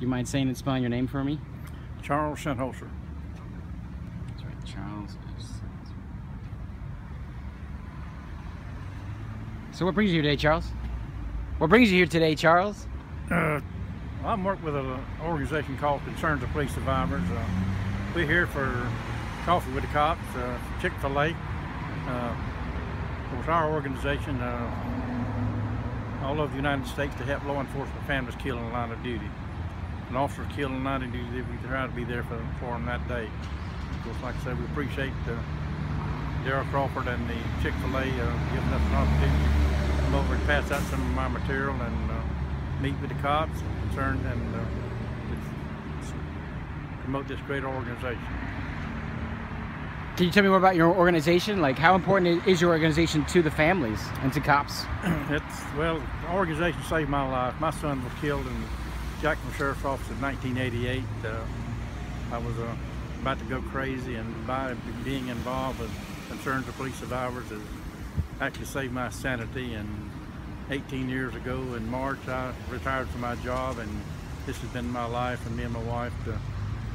you mind saying and spelling your name for me? Charles Shinholser. That's right, Charles. So what brings you here today, Charles? What brings you here today, Charles? Uh, I'm working with an organization called Concerns of Police Survivors. Uh, we're here for Coffee with the Cops, uh, Chick-fil-A. Uh, it's our organization uh, all over the United States to help law enforcement families killed in the line of duty. An officer killed in the line of duty, we try to be there for, for them that day. Of course, like I said, we appreciate uh, Daryl Crawford and the Chick-fil-A uh, giving us an opportunity to come over and pass out some of my material and uh, meet with the cops and concerned and uh, promote this great organization. Can you tell me more about your organization? Like, how important is your organization to the families and to cops? it's well, the organization saved my life. My son was killed in Jacksonville Sheriff's Office in 1988. Uh, I was uh, about to go crazy, and by being involved with concerns of police survivors has actually saved my sanity. And 18 years ago in March, I retired from my job, and this has been my life and me and my wife to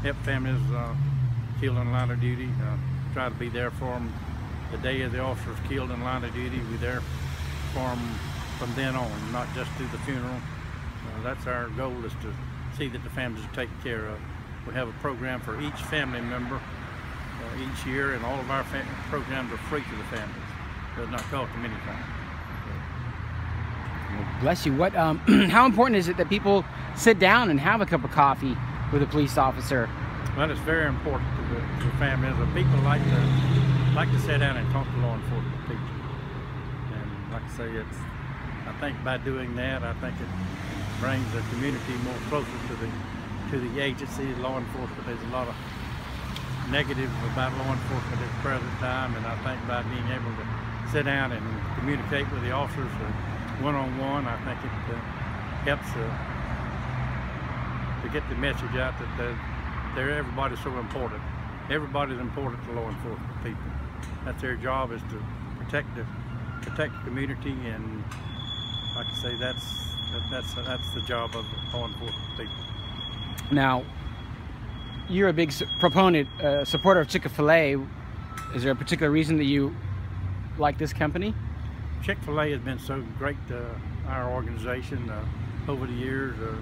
help families uh, killed in line of duty. Uh, try to be there for them the day of the officers killed in line of duty. We're there for them from then on, not just do the funeral. Uh, that's our goal is to see that the families are taken care of. We have a program for each family member uh, each year, and all of our programs are free to the families. It does not cost them anything. Well, bless you. What? Um, how important is it that people sit down and have a cup of coffee with a police officer? Well, it's very important to the, to the families. The people like to like to sit down and talk to law enforcement people. And like I say, it's I think by doing that, I think it brings the community more closer to the to the agency, law enforcement. There's a lot of negative about law enforcement at the present time, and I think by being able to sit down and communicate with the officers one-on-one, -on -one, I think it uh, helps uh, to get the message out that the they're, everybody's so important. Everybody's important to law enforcement people. That's their job is to protect the protect the community and like I say that's that's that's the job of law enforcement people. Now, you're a big proponent, uh, supporter of Chick-fil-A. Is there a particular reason that you like this company? Chick-fil-A has been so great to our organization uh, over the years. Uh,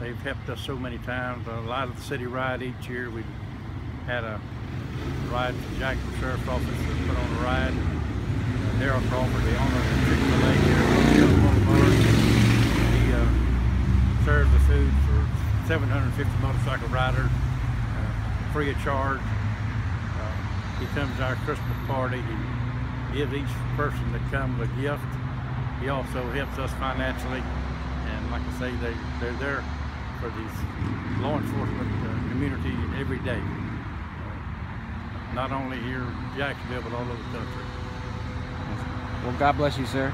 They've helped us so many times. A lot of the city ride each year. We've had a ride from Jacksonville Sheriff's Office to put on a ride. Daryl Crawford, the owner of Chick-fil-A here on Boulevard, he uh, serves the food for 750 motorcycle riders, uh, free of charge. Uh, he comes to our Christmas party. He gives each person that comes a gift. He also helps us financially. And like I say, they, they're there for these law enforcement uh, community every day. Uh, not only here in Jacksonville, but all over the country. Well, God bless you, sir.